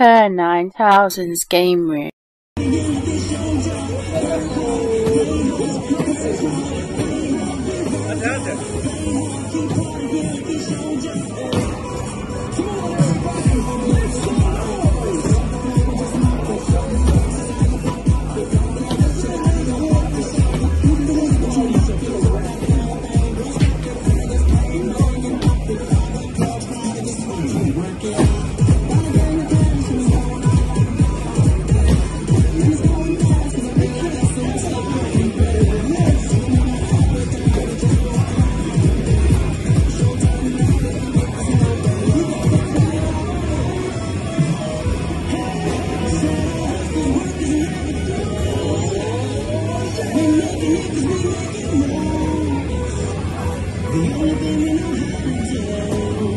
Kerr 9000's game room. The only thing you know how to do.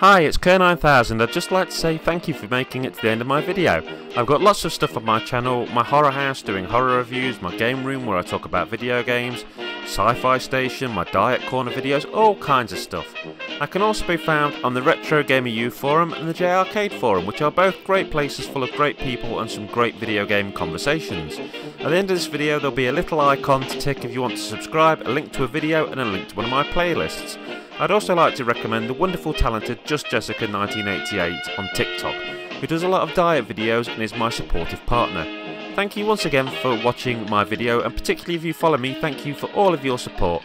Hi, it's Kerr9000. I'd just like to say thank you for making it to the end of my video. I've got lots of stuff on my channel, my horror house doing horror reviews, my game room where I talk about video games, sci-fi station, my diet corner videos, all kinds of stuff. I can also be found on the Retro Gamer U forum and the J Arcade forum, which are both great places full of great people and some great video game conversations. At the end of this video there'll be a little icon to tick if you want to subscribe, a link to a video and a link to one of my playlists. I'd also like to recommend the wonderful talented Just Jessica 1988 on TikTok, who does a lot of diet videos and is my supportive partner. Thank you once again for watching my video and particularly if you follow me, thank you for all of your support.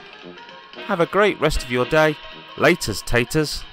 Have a great rest of your day. Laters, taters.